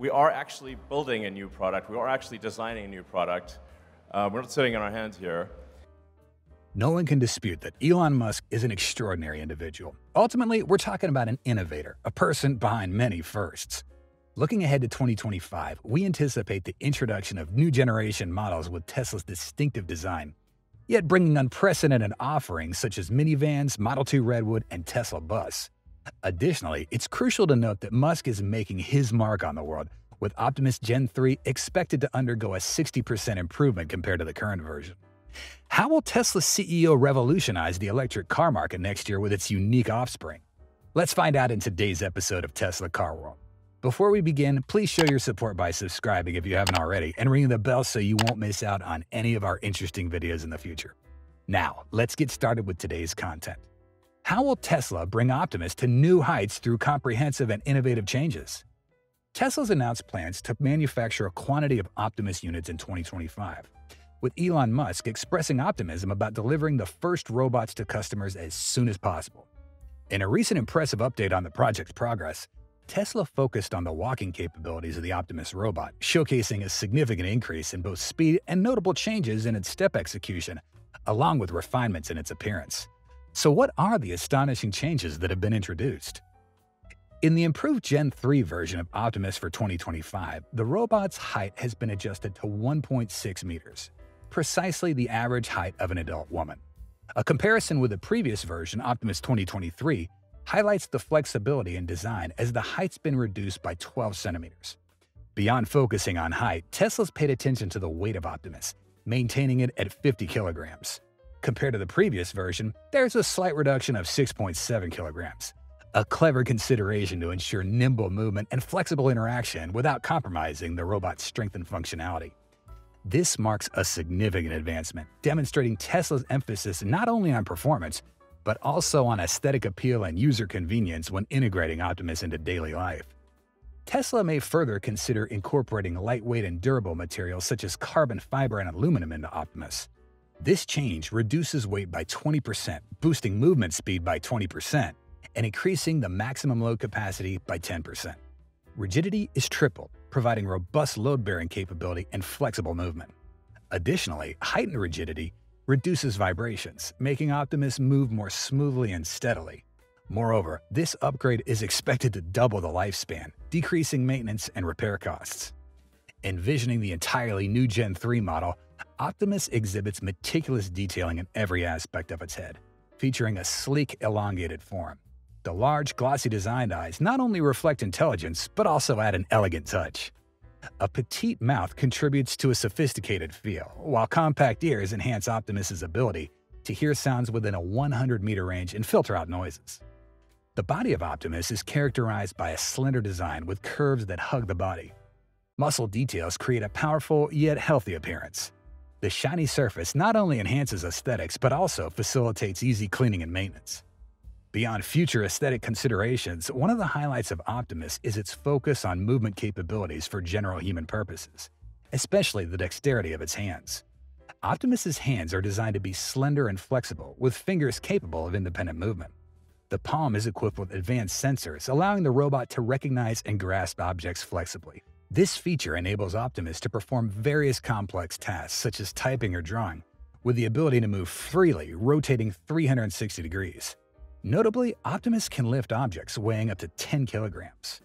we are actually building a new product. We are actually designing a new product. Uh, we're not sitting on our hands here. No one can dispute that Elon Musk is an extraordinary individual. Ultimately, we're talking about an innovator, a person behind many firsts. Looking ahead to 2025, we anticipate the introduction of new generation models with Tesla's distinctive design, yet bringing unprecedented offerings such as minivans, Model 2 Redwood, and Tesla Bus. Additionally, it's crucial to note that Musk is making his mark on the world, with Optimus Gen 3 expected to undergo a 60% improvement compared to the current version. How will Tesla's CEO revolutionize the electric car market next year with its unique offspring? Let's find out in today's episode of Tesla Car World. Before we begin, please show your support by subscribing if you haven't already and ringing the bell so you won't miss out on any of our interesting videos in the future. Now, let's get started with today's content. How will Tesla bring Optimus to new heights through comprehensive and innovative changes? Tesla's announced plans to manufacture a quantity of Optimus units in 2025 with Elon Musk expressing optimism about delivering the first robots to customers as soon as possible. In a recent impressive update on the project's progress, Tesla focused on the walking capabilities of the Optimus robot, showcasing a significant increase in both speed and notable changes in its step execution, along with refinements in its appearance. So what are the astonishing changes that have been introduced? In the improved Gen 3 version of Optimus for 2025, the robot's height has been adjusted to 1.6 meters, precisely the average height of an adult woman. A comparison with the previous version, Optimus 2023, highlights the flexibility in design as the height's been reduced by 12 centimeters. Beyond focusing on height, Tesla's paid attention to the weight of Optimus, maintaining it at 50 kilograms. Compared to the previous version, there's a slight reduction of 6.7 kilograms, a clever consideration to ensure nimble movement and flexible interaction without compromising the robot's strength and functionality. This marks a significant advancement, demonstrating Tesla's emphasis not only on performance, but also on aesthetic appeal and user convenience when integrating Optimus into daily life. Tesla may further consider incorporating lightweight and durable materials such as carbon fiber and aluminum into Optimus. This change reduces weight by 20%, boosting movement speed by 20%, and increasing the maximum load capacity by 10%. Rigidity is tripled, providing robust load-bearing capability and flexible movement. Additionally, heightened rigidity reduces vibrations, making Optimus move more smoothly and steadily. Moreover, this upgrade is expected to double the lifespan, decreasing maintenance and repair costs. Envisioning the entirely new Gen 3 model, Optimus exhibits meticulous detailing in every aspect of its head, featuring a sleek, elongated form. The large, glossy designed eyes not only reflect intelligence, but also add an elegant touch. A petite mouth contributes to a sophisticated feel, while compact ears enhance Optimus's ability to hear sounds within a 100-meter range and filter out noises. The body of Optimus is characterized by a slender design with curves that hug the body. Muscle details create a powerful yet healthy appearance. The shiny surface not only enhances aesthetics but also facilitates easy cleaning and maintenance. Beyond future aesthetic considerations, one of the highlights of Optimus is its focus on movement capabilities for general human purposes, especially the dexterity of its hands. Optimus's hands are designed to be slender and flexible, with fingers capable of independent movement. The palm is equipped with advanced sensors, allowing the robot to recognize and grasp objects flexibly. This feature enables Optimus to perform various complex tasks, such as typing or drawing, with the ability to move freely, rotating 360 degrees. Notably, Optimus can lift objects weighing up to 10 kilograms.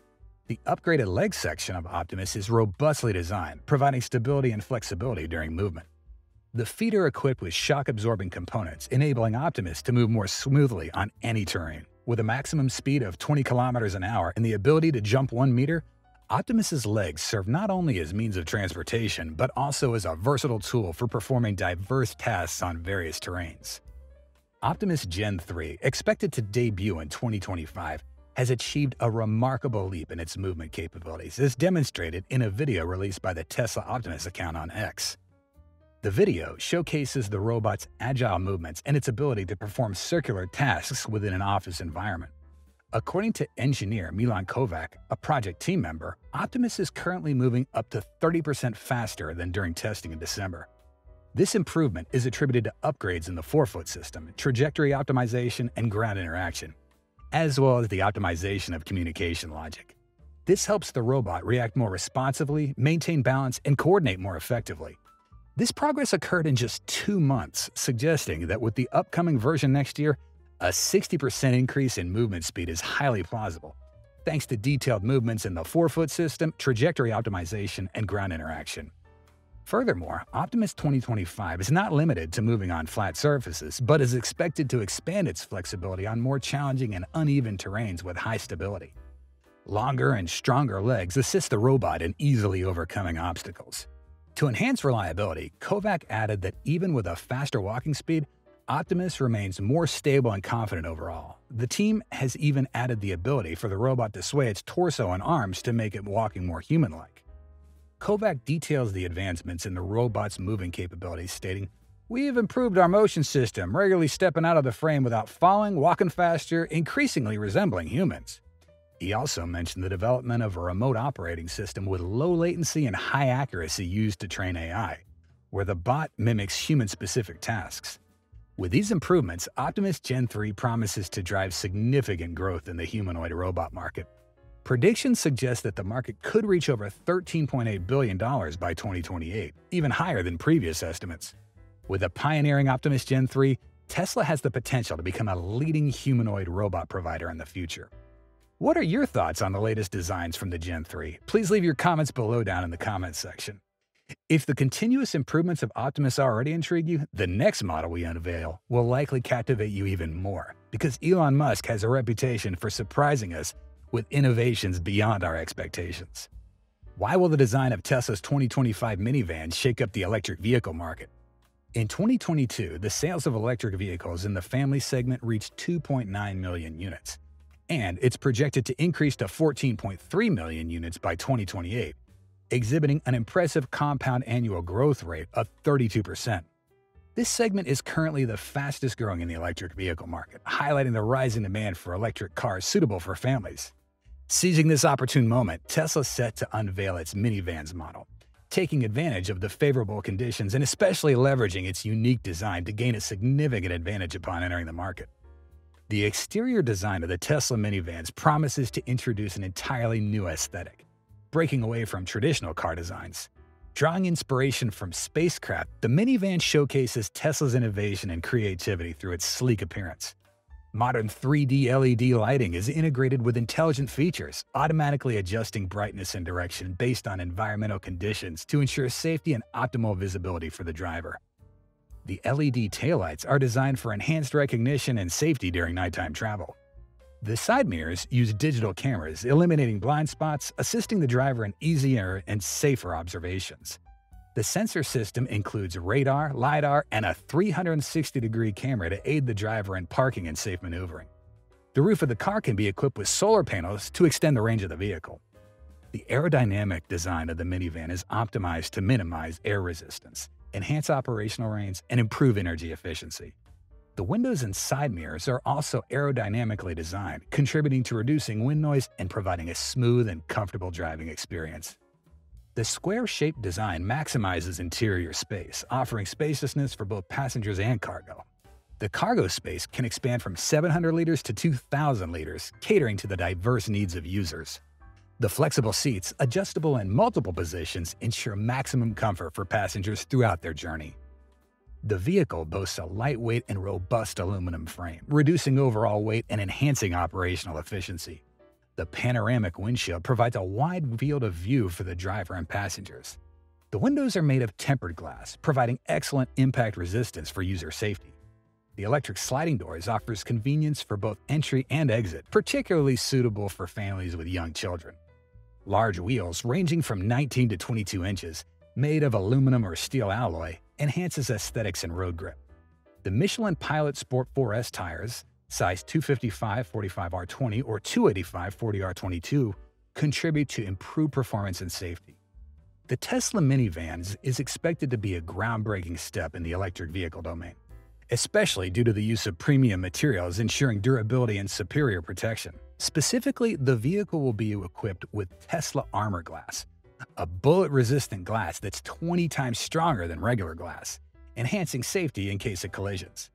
The upgraded leg section of Optimus is robustly designed, providing stability and flexibility during movement. The feet are equipped with shock-absorbing components, enabling Optimus to move more smoothly on any terrain. With a maximum speed of 20 kilometers an hour and the ability to jump 1 meter, Optimus's legs serve not only as means of transportation, but also as a versatile tool for performing diverse tasks on various terrains. Optimus Gen 3, expected to debut in 2025, has achieved a remarkable leap in its movement capabilities, as demonstrated in a video released by the Tesla Optimus account on X. The video showcases the robot's agile movements and its ability to perform circular tasks within an office environment. According to engineer Milan Kovac, a project team member, Optimus is currently moving up to 30% faster than during testing in December. This improvement is attributed to upgrades in the forefoot system, trajectory optimization, and ground interaction, as well as the optimization of communication logic. This helps the robot react more responsively, maintain balance, and coordinate more effectively. This progress occurred in just two months, suggesting that with the upcoming version next year, a 60% increase in movement speed is highly plausible, thanks to detailed movements in the forefoot system, trajectory optimization, and ground interaction. Furthermore, Optimus 2025 is not limited to moving on flat surfaces, but is expected to expand its flexibility on more challenging and uneven terrains with high stability. Longer and stronger legs assist the robot in easily overcoming obstacles. To enhance reliability, Kovac added that even with a faster walking speed, Optimus remains more stable and confident overall. The team has even added the ability for the robot to sway its torso and arms to make it walking more human-like. Kovac details the advancements in the robot's moving capabilities, stating, We have improved our motion system, regularly stepping out of the frame without falling, walking faster, increasingly resembling humans. He also mentioned the development of a remote operating system with low latency and high accuracy used to train AI, where the bot mimics human-specific tasks. With these improvements, Optimus Gen 3 promises to drive significant growth in the humanoid robot market. Predictions suggest that the market could reach over $13.8 billion by 2028, even higher than previous estimates. With a pioneering Optimus Gen 3, Tesla has the potential to become a leading humanoid robot provider in the future. What are your thoughts on the latest designs from the Gen 3? Please leave your comments below down in the comments section. If the continuous improvements of Optimus already intrigue you, the next model we unveil will likely captivate you even more, because Elon Musk has a reputation for surprising us with innovations beyond our expectations. Why will the design of Tesla's 2025 minivan shake up the electric vehicle market? In 2022, the sales of electric vehicles in the family segment reached 2.9 million units, and it's projected to increase to 14.3 million units by 2028, exhibiting an impressive compound annual growth rate of 32%. This segment is currently the fastest growing in the electric vehicle market, highlighting the rising demand for electric cars suitable for families. Seizing this opportune moment, Tesla set to unveil its minivans model, taking advantage of the favorable conditions and especially leveraging its unique design to gain a significant advantage upon entering the market. The exterior design of the Tesla minivans promises to introduce an entirely new aesthetic, breaking away from traditional car designs. Drawing inspiration from spacecraft, the minivan showcases Tesla's innovation and creativity through its sleek appearance. Modern 3D LED lighting is integrated with intelligent features, automatically adjusting brightness and direction based on environmental conditions to ensure safety and optimal visibility for the driver. The LED taillights are designed for enhanced recognition and safety during nighttime travel. The side mirrors use digital cameras, eliminating blind spots, assisting the driver in easier and safer observations. The sensor system includes radar, LiDAR, and a 360-degree camera to aid the driver in parking and safe maneuvering. The roof of the car can be equipped with solar panels to extend the range of the vehicle. The aerodynamic design of the minivan is optimized to minimize air resistance, enhance operational range, and improve energy efficiency. The windows and side mirrors are also aerodynamically designed, contributing to reducing wind noise and providing a smooth and comfortable driving experience. The square-shaped design maximizes interior space, offering spaciousness for both passengers and cargo. The cargo space can expand from 700 liters to 2,000 liters, catering to the diverse needs of users. The flexible seats, adjustable in multiple positions, ensure maximum comfort for passengers throughout their journey. The vehicle boasts a lightweight and robust aluminum frame, reducing overall weight and enhancing operational efficiency. The panoramic windshield provides a wide field of view for the driver and passengers. The windows are made of tempered glass, providing excellent impact resistance for user safety. The electric sliding doors offers convenience for both entry and exit, particularly suitable for families with young children. Large wheels ranging from 19 to 22 inches, made of aluminum or steel alloy, enhances aesthetics and road grip. The Michelin Pilot Sport 4S tires, size 255 45R20 or 285 40R22, contribute to improved performance and safety. The Tesla minivans is expected to be a groundbreaking step in the electric vehicle domain, especially due to the use of premium materials ensuring durability and superior protection. Specifically, the vehicle will be equipped with Tesla Armor Glass, a bullet-resistant glass that's 20 times stronger than regular glass, enhancing safety in case of collisions.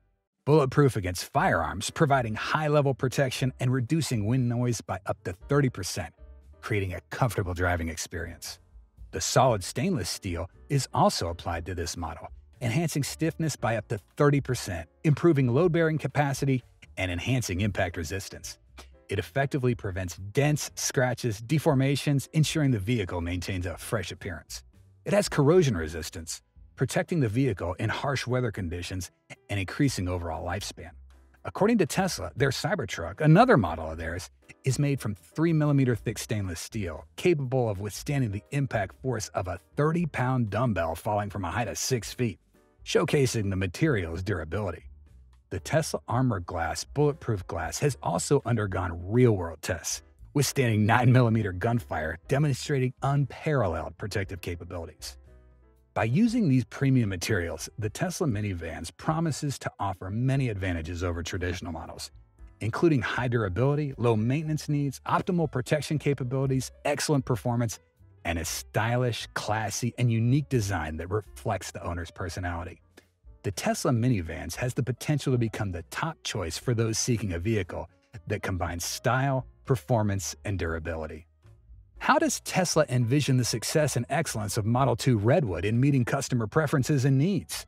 Bulletproof against firearms, providing high-level protection and reducing wind noise by up to 30%. creating a comfortable driving experience. The solid stainless steel is also applied to this model, enhancing stiffness by up to 30%, improving load bearing capacity, and enhancing impact resistance. It effectively prevents dents, scratches, deformations, ensuring the vehicle maintains a fresh appearance. It has corrosion resistance, protecting the vehicle in harsh weather conditions and increasing overall lifespan. According to Tesla, their Cybertruck, another model of theirs, is made from 3mm thick stainless steel, capable of withstanding the impact force of a 30 pound dumbbell falling from a height of 6 feet, showcasing the material's durability. The Tesla Armor Glass bulletproof glass has also undergone real world tests, withstanding 9mm gunfire, demonstrating unparalleled protective capabilities. By using these premium materials, the Tesla minivans promises to offer many advantages over traditional models, including high durability, low maintenance needs, optimal protection capabilities, excellent performance, and a stylish, classy, and unique design that reflects the owner's personality. The Tesla minivans has the potential to become the top choice for those seeking a vehicle that combines style, performance, and durability. How does Tesla envision the success and excellence of Model 2 Redwood in meeting customer preferences and needs?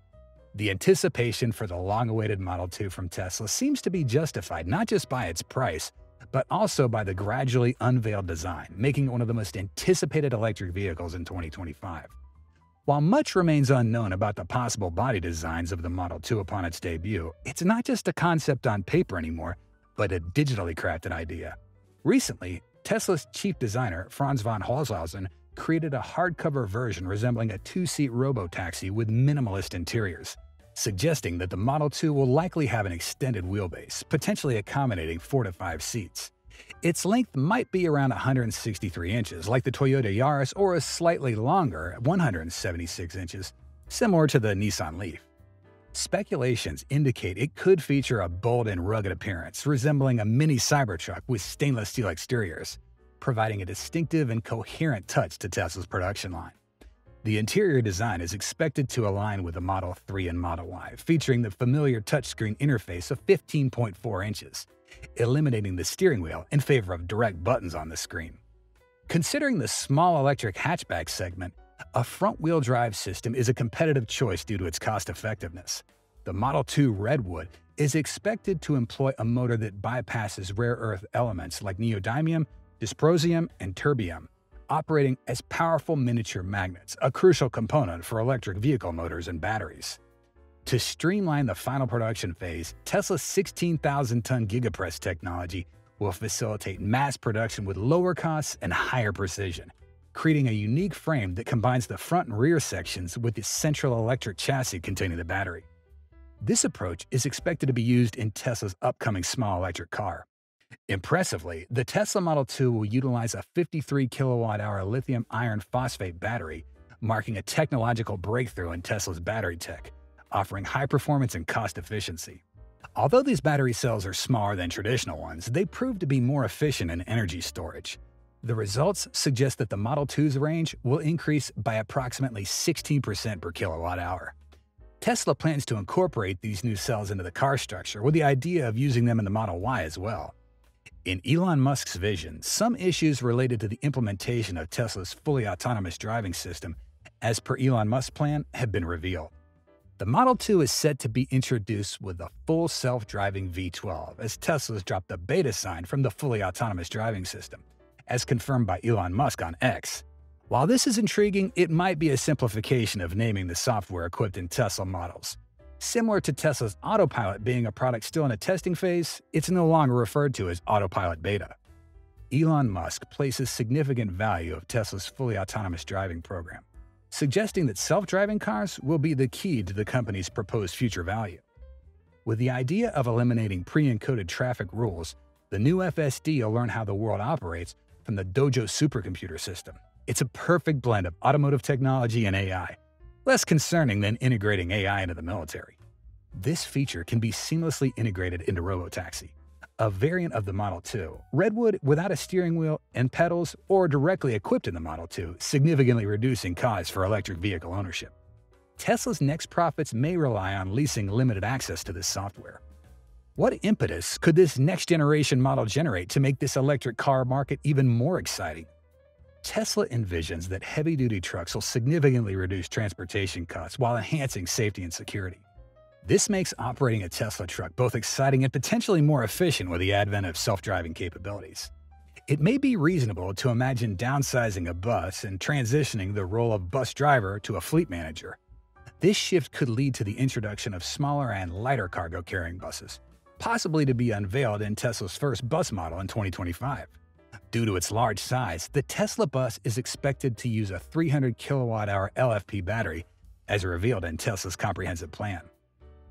The anticipation for the long awaited Model 2 from Tesla seems to be justified not just by its price, but also by the gradually unveiled design, making it one of the most anticipated electric vehicles in 2025. While much remains unknown about the possible body designs of the Model 2 upon its debut, it's not just a concept on paper anymore, but a digitally crafted idea. Recently, Tesla's chief designer, Franz von Holzhausen, created a hardcover version resembling a two-seat robo-taxi with minimalist interiors, suggesting that the Model 2 will likely have an extended wheelbase, potentially accommodating 4 to 5 seats. Its length might be around 163 inches, like the Toyota Yaris, or a slightly longer, 176 inches, similar to the Nissan Leaf. Speculations indicate it could feature a bold and rugged appearance, resembling a mini Cybertruck with stainless steel exteriors, providing a distinctive and coherent touch to Tesla's production line. The interior design is expected to align with the Model 3 and Model Y, featuring the familiar touchscreen interface of 15.4 inches, eliminating the steering wheel in favor of direct buttons on the screen. Considering the small electric hatchback segment, a front-wheel drive system is a competitive choice due to its cost-effectiveness. The Model 2 Redwood is expected to employ a motor that bypasses rare earth elements like neodymium, dysprosium, and terbium, operating as powerful miniature magnets, a crucial component for electric vehicle motors and batteries. To streamline the final production phase, Tesla's 16,000-ton Gigapress technology will facilitate mass production with lower costs and higher precision, creating a unique frame that combines the front and rear sections with the central electric chassis containing the battery. This approach is expected to be used in Tesla's upcoming small electric car. Impressively, the Tesla Model 2 will utilize a 53 kilowatt hour lithium iron phosphate battery, marking a technological breakthrough in Tesla's battery tech, offering high performance and cost efficiency. Although these battery cells are smaller than traditional ones, they prove to be more efficient in energy storage. The results suggest that the Model 2's range will increase by approximately 16% per kilowatt hour. Tesla plans to incorporate these new cells into the car structure with the idea of using them in the Model Y as well. In Elon Musk's vision, some issues related to the implementation of Tesla's fully autonomous driving system, as per Elon Musk's plan, have been revealed. The Model 2 is set to be introduced with a full self-driving V12, as Tesla's dropped the beta sign from the fully autonomous driving system as confirmed by Elon Musk on X. While this is intriguing, it might be a simplification of naming the software equipped in Tesla models. Similar to Tesla's Autopilot being a product still in a testing phase, it's no longer referred to as Autopilot Beta. Elon Musk places significant value of Tesla's fully autonomous driving program, suggesting that self-driving cars will be the key to the company's proposed future value. With the idea of eliminating pre-encoded traffic rules, the new FSD will learn how the world operates from the Dojo supercomputer system. It's a perfect blend of automotive technology and AI, less concerning than integrating AI into the military. This feature can be seamlessly integrated into Robotaxi, a variant of the Model 2. Redwood without a steering wheel and pedals or directly equipped in the Model 2, significantly reducing costs for electric vehicle ownership. Tesla's next profits may rely on leasing limited access to this software. What impetus could this next generation model generate to make this electric car market even more exciting? Tesla envisions that heavy duty trucks will significantly reduce transportation costs while enhancing safety and security. This makes operating a Tesla truck both exciting and potentially more efficient with the advent of self driving capabilities. It may be reasonable to imagine downsizing a bus and transitioning the role of bus driver to a fleet manager. This shift could lead to the introduction of smaller and lighter cargo carrying buses, possibly to be unveiled in Tesla's first bus model in 2025. Due to its large size, the Tesla bus is expected to use a 300 kilowatt hour LFP battery, as revealed in Tesla's comprehensive plan.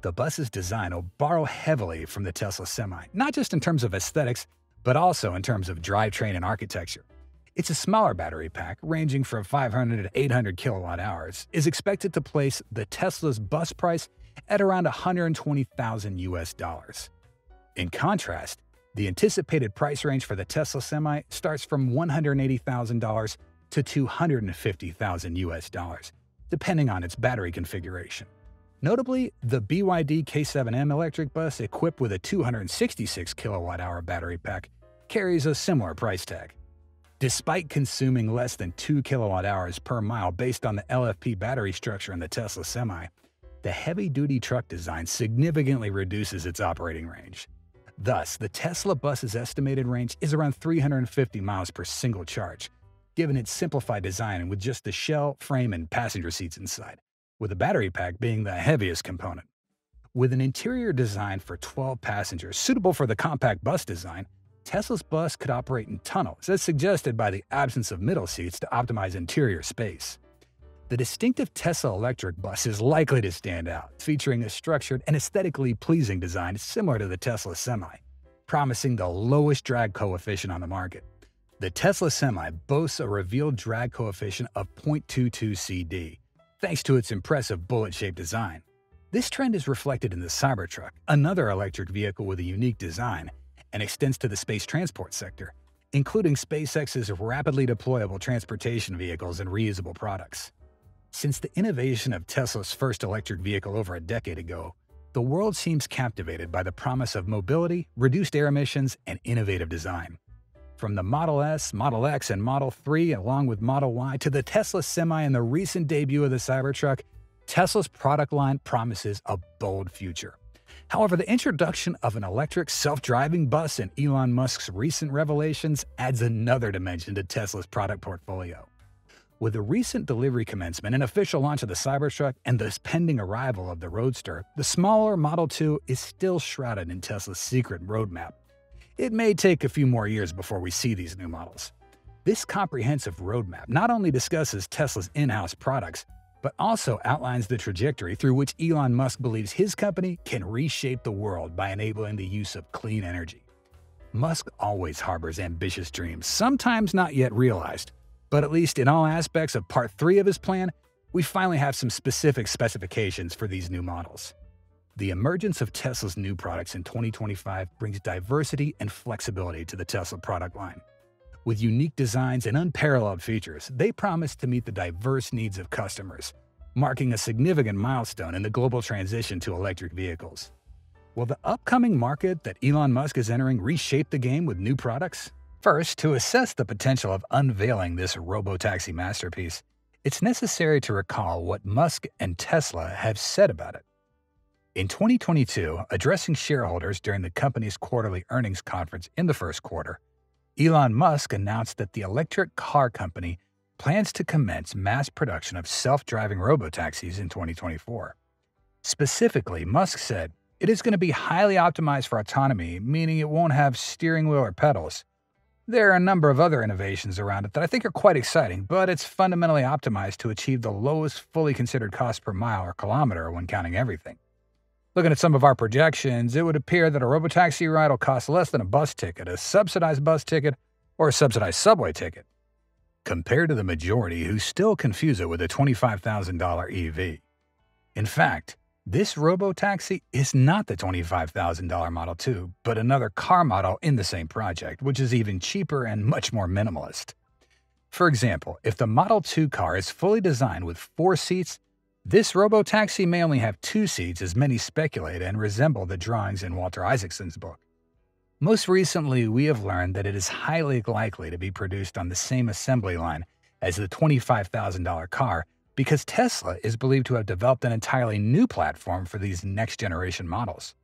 The bus's design will borrow heavily from the Tesla Semi, not just in terms of aesthetics, but also in terms of drivetrain and architecture. It's a smaller battery pack, ranging from 500 to 800 kilowatt hours, is expected to place the Tesla's bus price at around 120,000 US dollars. In contrast, the anticipated price range for the Tesla Semi starts from $180,000 to 250,000 US dollars, depending on its battery configuration. Notably, the BYD K7M electric bus equipped with a 266 kilowatt hour battery pack carries a similar price tag. Despite consuming less than 2 kilowatt hours per mile based on the LFP battery structure in the Tesla Semi, the heavy-duty truck design significantly reduces its operating range. Thus, the Tesla bus's estimated range is around 350 miles per single charge, given its simplified design and with just the shell, frame, and passenger seats inside with the battery pack being the heaviest component. With an interior designed for 12 passengers suitable for the compact bus design, Tesla's bus could operate in tunnels, as suggested by the absence of middle seats to optimize interior space. The distinctive Tesla electric bus is likely to stand out, featuring a structured and aesthetically pleasing design similar to the Tesla Semi, promising the lowest drag coefficient on the market. The Tesla Semi boasts a revealed drag coefficient of 0.22 CD, thanks to its impressive bullet-shaped design. This trend is reflected in the Cybertruck, another electric vehicle with a unique design, and extends to the space transport sector, including SpaceX's rapidly deployable transportation vehicles and reusable products. Since the innovation of Tesla's first electric vehicle over a decade ago, the world seems captivated by the promise of mobility, reduced air emissions, and innovative design. From the Model S, Model X, and Model 3, along with Model Y, to the Tesla Semi and the recent debut of the Cybertruck, Tesla's product line promises a bold future. However, the introduction of an electric self-driving bus and Elon Musk's recent revelations adds another dimension to Tesla's product portfolio. With the recent delivery commencement and official launch of the Cybertruck and the pending arrival of the Roadster, the smaller Model 2 is still shrouded in Tesla's secret roadmap. It may take a few more years before we see these new models. This comprehensive roadmap not only discusses Tesla's in-house products, but also outlines the trajectory through which Elon Musk believes his company can reshape the world by enabling the use of clean energy. Musk always harbors ambitious dreams, sometimes not yet realized, but at least in all aspects of part 3 of his plan, we finally have some specific specifications for these new models. The emergence of Tesla's new products in 2025 brings diversity and flexibility to the Tesla product line. With unique designs and unparalleled features, they promise to meet the diverse needs of customers, marking a significant milestone in the global transition to electric vehicles. Will the upcoming market that Elon Musk is entering reshape the game with new products? First, to assess the potential of unveiling this robotaxi masterpiece, it's necessary to recall what Musk and Tesla have said about it. In 2022, addressing shareholders during the company's quarterly earnings conference in the first quarter, Elon Musk announced that the electric car company plans to commence mass production of self-driving robotaxis in 2024. Specifically, Musk said, it is going to be highly optimized for autonomy, meaning it won't have steering wheel or pedals. There are a number of other innovations around it that I think are quite exciting, but it's fundamentally optimized to achieve the lowest fully considered cost per mile or kilometer when counting everything. Looking at some of our projections, it would appear that a robotaxi ride will cost less than a bus ticket, a subsidized bus ticket, or a subsidized subway ticket, compared to the majority who still confuse it with a $25,000 EV. In fact, this robotaxi is not the $25,000 Model 2, but another car model in the same project, which is even cheaper and much more minimalist. For example, if the Model 2 car is fully designed with four seats this robotaxi may only have two seats as many speculate and resemble the drawings in Walter Isaacson's book. Most recently, we have learned that it is highly likely to be produced on the same assembly line as the $25,000 car because Tesla is believed to have developed an entirely new platform for these next generation models.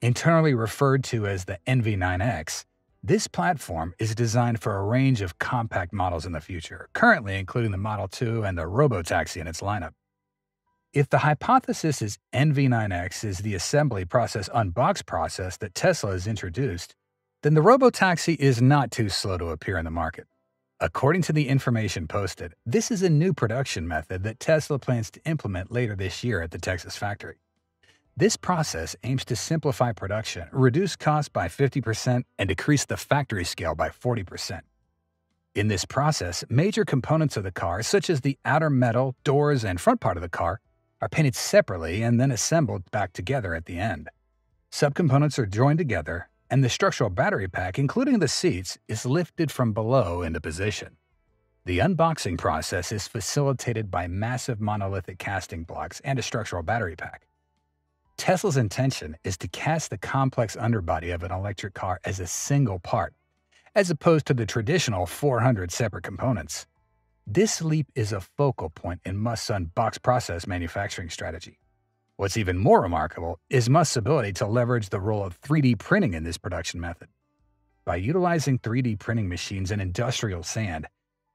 Internally referred to as the NV9X, this platform is designed for a range of compact models in the future, currently including the Model 2 and the Robotaxi in its lineup. If the hypothesis is NV9X is the assembly process unbox process that Tesla has introduced, then the Robotaxi is not too slow to appear in the market. According to the information posted, this is a new production method that Tesla plans to implement later this year at the Texas factory. This process aims to simplify production, reduce costs by 50%, and decrease the factory scale by 40%. In this process, major components of the car, such as the outer metal, doors, and front part of the car, are painted separately and then assembled back together at the end. Subcomponents are joined together, and the structural battery pack, including the seats, is lifted from below into position. The unboxing process is facilitated by massive monolithic casting blocks and a structural battery pack. Tesla's intention is to cast the complex underbody of an electric car as a single part, as opposed to the traditional 400 separate components. This leap is a focal point in Musk's unbox process manufacturing strategy. What's even more remarkable is Musk's ability to leverage the role of 3D printing in this production method. By utilizing 3D printing machines and industrial sand,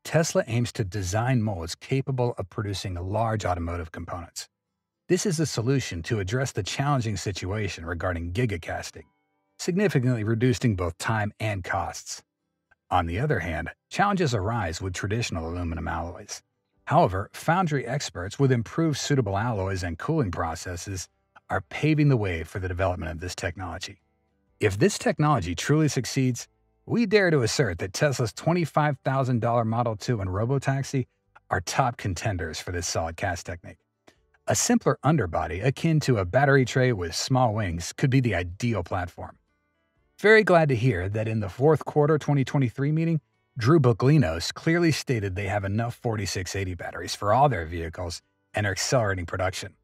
Tesla aims to design molds capable of producing large automotive components. This is a solution to address the challenging situation regarding gigacasting, significantly reducing both time and costs. On the other hand, challenges arise with traditional aluminum alloys. However, foundry experts with improved suitable alloys and cooling processes are paving the way for the development of this technology. If this technology truly succeeds, we dare to assert that Tesla's $25,000 Model 2 and Robotaxi are top contenders for this solid cast technique. A simpler underbody, akin to a battery tray with small wings, could be the ideal platform. Very glad to hear that in the fourth quarter 2023 meeting, Drew Baglinos clearly stated they have enough 4680 batteries for all their vehicles and are accelerating production.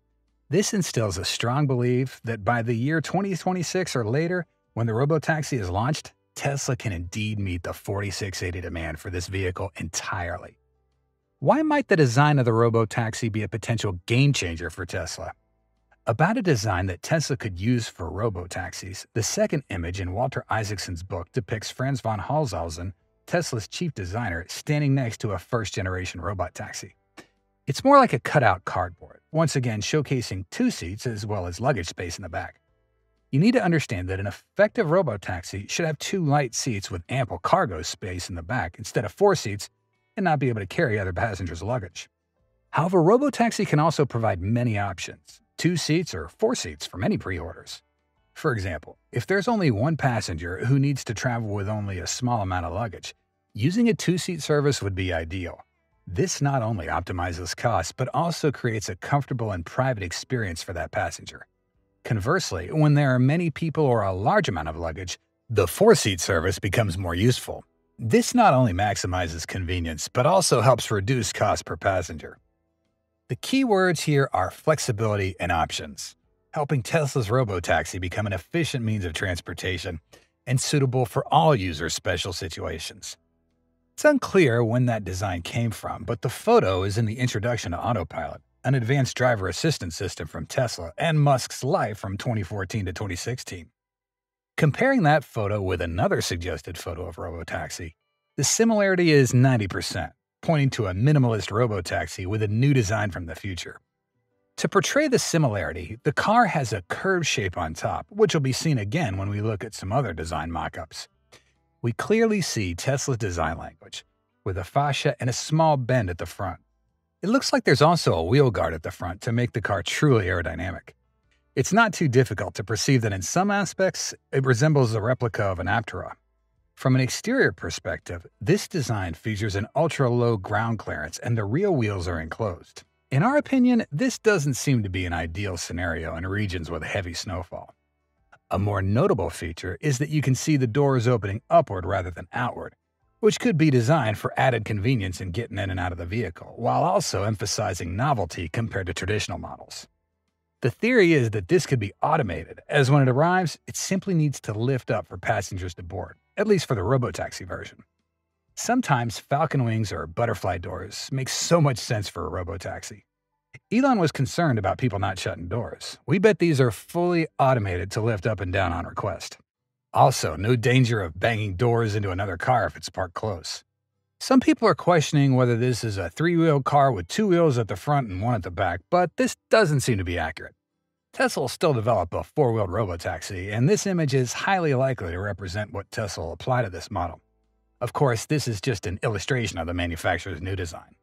This instills a strong belief that by the year 2026 or later, when the Robotaxi is launched, Tesla can indeed meet the 4680 demand for this vehicle entirely. Why might the design of the robotaxi be a potential game changer for Tesla? About a design that Tesla could use for robo-taxis, the second image in Walter Isaacson's book depicts Franz von Holzhausen, Tesla's chief designer, standing next to a first-generation robot taxi. It's more like a cutout cardboard, once again showcasing two seats as well as luggage space in the back. You need to understand that an effective robotaxi should have two light seats with ample cargo space in the back instead of four seats and not be able to carry other passengers' luggage. However, Robotaxi can also provide many options two seats or four seats for many pre orders. For example, if there's only one passenger who needs to travel with only a small amount of luggage, using a two seat service would be ideal. This not only optimizes costs, but also creates a comfortable and private experience for that passenger. Conversely, when there are many people or a large amount of luggage, the four seat service becomes more useful. This not only maximizes convenience, but also helps reduce cost per passenger. The key words here are flexibility and options, helping Tesla's robotaxi become an efficient means of transportation and suitable for all users' special situations. It's unclear when that design came from, but the photo is in the introduction to Autopilot, an advanced driver assistance system from Tesla and Musk's life from 2014 to 2016. Comparing that photo with another suggested photo of Robotaxi, the similarity is 90%, pointing to a minimalist Robotaxi with a new design from the future. To portray the similarity, the car has a curved shape on top, which will be seen again when we look at some other design mockups. We clearly see Tesla's design language, with a fascia and a small bend at the front. It looks like there's also a wheel guard at the front to make the car truly aerodynamic. It's not too difficult to perceive that in some aspects, it resembles a replica of an Aptera. From an exterior perspective, this design features an ultra-low ground clearance and the rear wheels are enclosed. In our opinion, this doesn't seem to be an ideal scenario in regions with heavy snowfall. A more notable feature is that you can see the doors opening upward rather than outward, which could be designed for added convenience in getting in and out of the vehicle, while also emphasizing novelty compared to traditional models. The theory is that this could be automated, as when it arrives, it simply needs to lift up for passengers to board, at least for the robotaxi version. Sometimes falcon wings or butterfly doors make so much sense for a robotaxi. Elon was concerned about people not shutting doors. We bet these are fully automated to lift up and down on request. Also, no danger of banging doors into another car if it's parked close. Some people are questioning whether this is a three wheel car with two wheels at the front and one at the back, but this doesn't seem to be accurate. Tesla still develop a four wheeled robotaxi, and this image is highly likely to represent what Tesla apply to this model. Of course, this is just an illustration of the manufacturer's new design.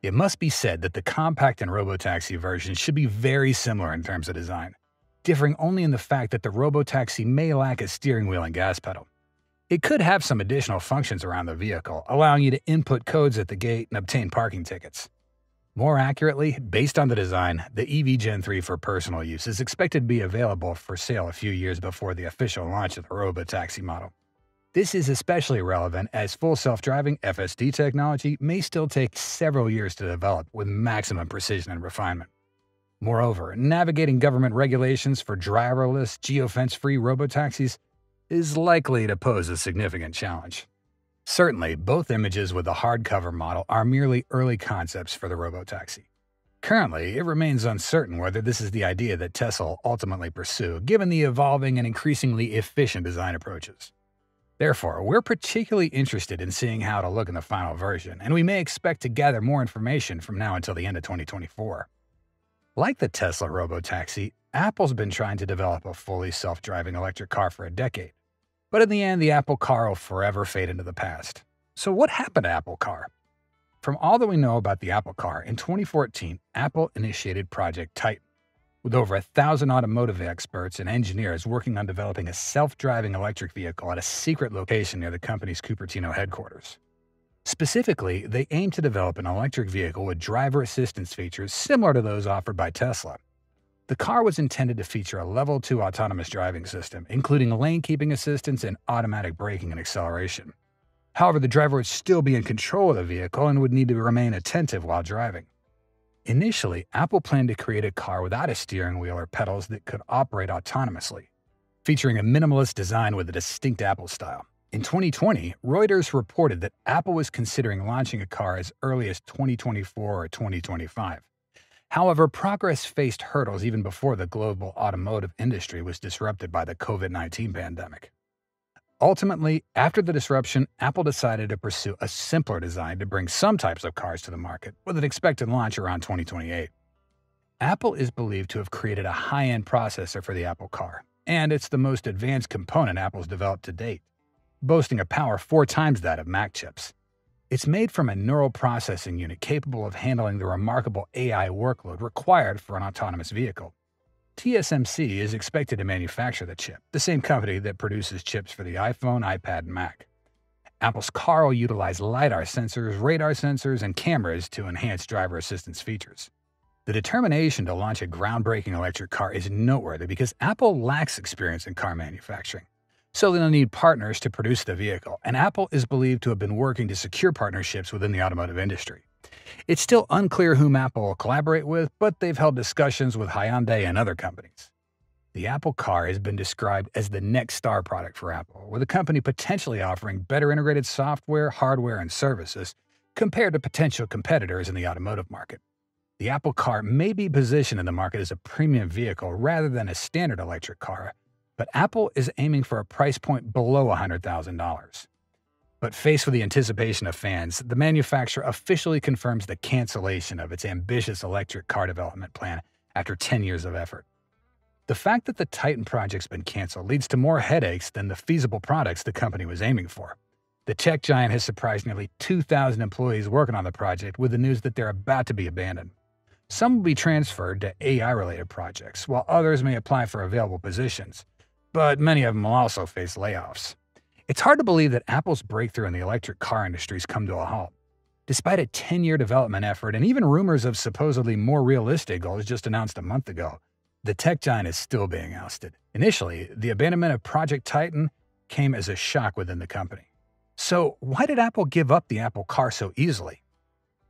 It must be said that the compact and robotaxi versions should be very similar in terms of design, differing only in the fact that the robotaxi may lack a steering wheel and gas pedal. It could have some additional functions around the vehicle, allowing you to input codes at the gate and obtain parking tickets. More accurately, based on the design, the EV Gen 3 for personal use is expected to be available for sale a few years before the official launch of the robotaxi model. This is especially relevant as full self-driving FSD technology may still take several years to develop with maximum precision and refinement. Moreover, navigating government regulations for driverless, geofence-free robotaxis is likely to pose a significant challenge. Certainly, both images with the hardcover model are merely early concepts for the robotaxi. Currently, it remains uncertain whether this is the idea that Tesla will ultimately pursue, given the evolving and increasingly efficient design approaches. Therefore, we're particularly interested in seeing how it'll look in the final version, and we may expect to gather more information from now until the end of 2024. Like the Tesla Robotaxi, Apple's been trying to develop a fully self-driving electric car for a decade. But in the end, the Apple car will forever fade into the past. So what happened to Apple Car? From all that we know about the Apple Car, in 2014, Apple initiated Project Titan with over a thousand automotive experts and engineers working on developing a self-driving electric vehicle at a secret location near the company's Cupertino headquarters. Specifically, they aim to develop an electric vehicle with driver assistance features similar to those offered by Tesla. The car was intended to feature a level 2 autonomous driving system, including lane keeping assistance and automatic braking and acceleration. However, the driver would still be in control of the vehicle and would need to remain attentive while driving. Initially, Apple planned to create a car without a steering wheel or pedals that could operate autonomously, featuring a minimalist design with a distinct Apple style. In 2020, Reuters reported that Apple was considering launching a car as early as 2024 or 2025. However, progress faced hurdles even before the global automotive industry was disrupted by the COVID 19 pandemic. Ultimately, after the disruption, Apple decided to pursue a simpler design to bring some types of cars to the market, with an expected launch around 2028. Apple is believed to have created a high end processor for the Apple car, and it's the most advanced component Apple's developed to date, boasting a power four times that of Mac chips. It's made from a neural processing unit capable of handling the remarkable AI workload required for an autonomous vehicle. TSMC is expected to manufacture the chip, the same company that produces chips for the iPhone, iPad, and Mac. Apple's car will utilize LiDAR sensors, radar sensors, and cameras to enhance driver assistance features. The determination to launch a groundbreaking electric car is noteworthy because Apple lacks experience in car manufacturing. So they'll need partners to produce the vehicle, and Apple is believed to have been working to secure partnerships within the automotive industry. It's still unclear whom Apple will collaborate with, but they've held discussions with Hyundai and other companies. The Apple Car has been described as the next star product for Apple, with the company potentially offering better integrated software, hardware, and services compared to potential competitors in the automotive market. The Apple Car may be positioned in the market as a premium vehicle rather than a standard electric car, but Apple is aiming for a price point below $100,000. But faced with the anticipation of fans, the manufacturer officially confirms the cancellation of its ambitious electric car development plan after 10 years of effort. The fact that the Titan project's been canceled leads to more headaches than the feasible products the company was aiming for. The tech giant has surprised nearly 2,000 employees working on the project with the news that they're about to be abandoned. Some will be transferred to AI related projects, while others may apply for available positions, but many of them will also face layoffs. It's hard to believe that Apple's breakthrough in the electric car industry has come to a halt. Despite a 10 year development effort and even rumors of supposedly more realistic goals just announced a month ago, the tech giant is still being ousted. Initially, the abandonment of Project Titan came as a shock within the company. So, why did Apple give up the Apple car so easily?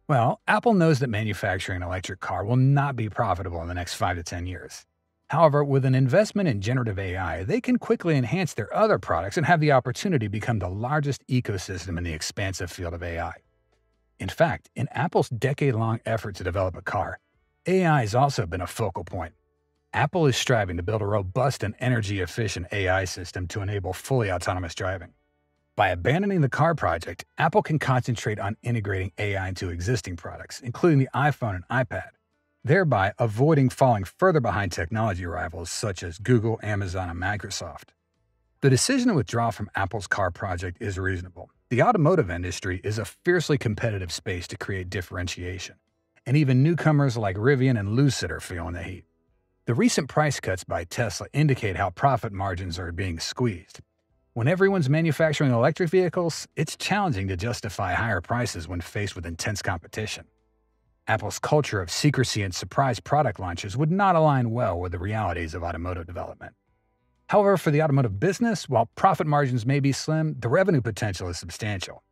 Well, Apple knows that manufacturing an electric car will not be profitable in the next 5 to 10 years. However, with an investment in generative AI, they can quickly enhance their other products and have the opportunity to become the largest ecosystem in the expansive field of AI. In fact, in Apple's decade long effort to develop a car, AI has also been a focal point. Apple is striving to build a robust and energy efficient AI system to enable fully autonomous driving. By abandoning the car project, Apple can concentrate on integrating AI into existing products, including the iPhone and iPad, thereby avoiding falling further behind technology rivals such as Google, Amazon, and Microsoft. The decision to withdraw from Apple's car project is reasonable. The automotive industry is a fiercely competitive space to create differentiation, and even newcomers like Rivian and Lucid are feeling the heat. The recent price cuts by Tesla indicate how profit margins are being squeezed. When everyone's manufacturing electric vehicles, it's challenging to justify higher prices when faced with intense competition. Apple's culture of secrecy and surprise product launches would not align well with the realities of automotive development. However, for the automotive business, while profit margins may be slim, the revenue potential is substantial.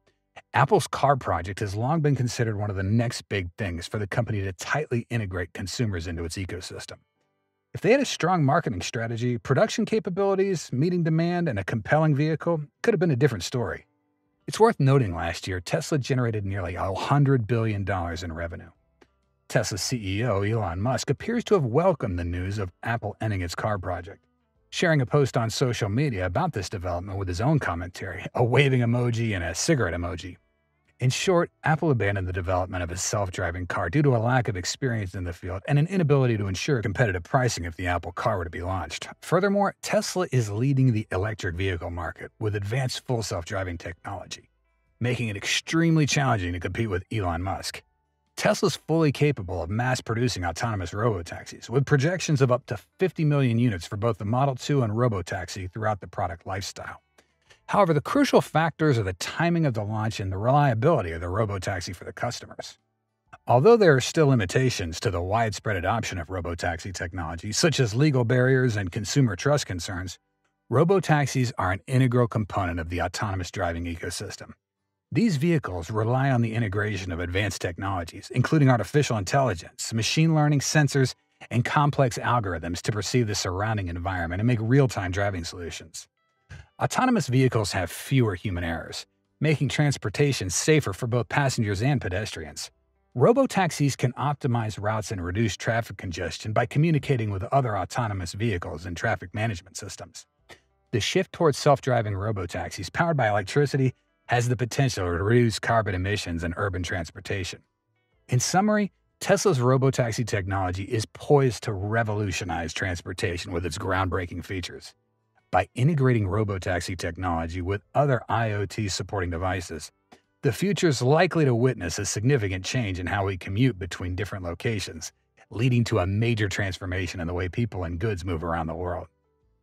Apple's car project has long been considered one of the next big things for the company to tightly integrate consumers into its ecosystem. If they had a strong marketing strategy, production capabilities, meeting demand, and a compelling vehicle, could have been a different story. It's worth noting last year, Tesla generated nearly $100 billion in revenue. Tesla's CEO, Elon Musk, appears to have welcomed the news of Apple ending its car project, sharing a post on social media about this development with his own commentary, a waving emoji and a cigarette emoji. In short, Apple abandoned the development of a self driving car due to a lack of experience in the field and an inability to ensure competitive pricing if the Apple car were to be launched. Furthermore, Tesla is leading the electric vehicle market with advanced full self driving technology, making it extremely challenging to compete with Elon Musk. Tesla's fully capable of mass producing autonomous robotaxis, with projections of up to 50 million units for both the Model 2 and Robotaxi throughout the product lifestyle. However, the crucial factors are the timing of the launch and the reliability of the Robotaxi for the customers. Although there are still limitations to the widespread adoption of robotaxi technology, such as legal barriers and consumer trust concerns, robotaxis are an integral component of the autonomous driving ecosystem. These vehicles rely on the integration of advanced technologies, including artificial intelligence, machine learning, sensors, and complex algorithms to perceive the surrounding environment and make real time driving solutions. Autonomous vehicles have fewer human errors, making transportation safer for both passengers and pedestrians. Robotaxis can optimize routes and reduce traffic congestion by communicating with other autonomous vehicles and traffic management systems. The shift towards self driving robotaxis powered by electricity has the potential to reduce carbon emissions in urban transportation. In summary, Tesla's robotaxi technology is poised to revolutionize transportation with its groundbreaking features. By integrating robotaxi technology with other IoT supporting devices, the future is likely to witness a significant change in how we commute between different locations, leading to a major transformation in the way people and goods move around the world.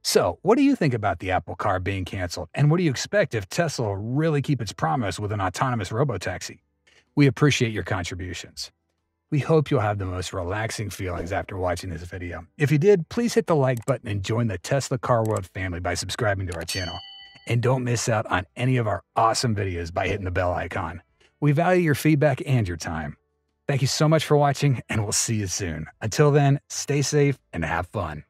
So, what do you think about the Apple car being canceled? And what do you expect if Tesla will really keep its promise with an autonomous robotaxi? We appreciate your contributions. We hope you'll have the most relaxing feelings after watching this video. If you did, please hit the like button and join the Tesla Car World family by subscribing to our channel. And don't miss out on any of our awesome videos by hitting the bell icon. We value your feedback and your time. Thank you so much for watching, and we'll see you soon. Until then, stay safe and have fun.